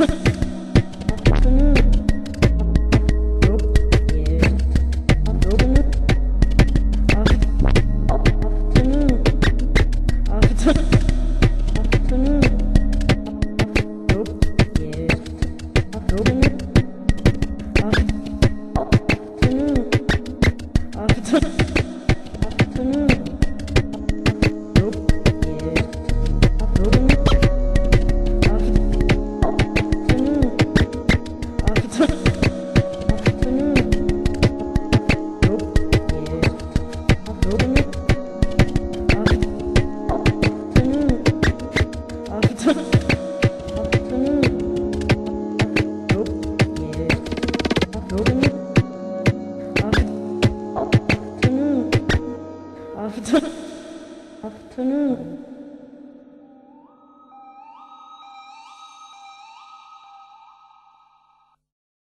afternoon. Afternoon